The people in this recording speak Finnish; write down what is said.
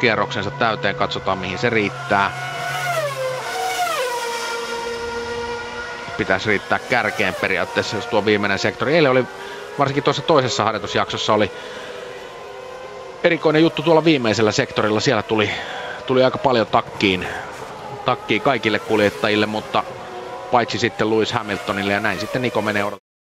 kierroksensa täyteen, katsotaan mihin se riittää. Pitäisi riittää kärkeen periaatteessa, jos tuo viimeinen sektori. Eilen oli, varsinkin tuossa toisessa harjoitusjaksossa oli erikoinen juttu tuolla viimeisellä sektorilla. Siellä tuli, tuli aika paljon takkiin, takkiin kaikille kuljettajille, mutta paitsi sitten Lewis Hamiltonille ja näin sitten Niko menee